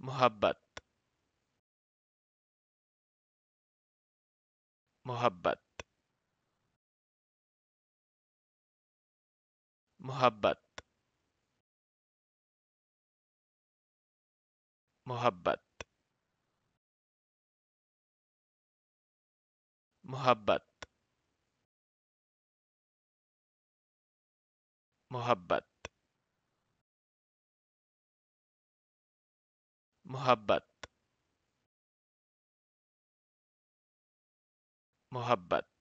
محبت محبت محبت محبت محبت محبت मोहब्बत मोहब्बत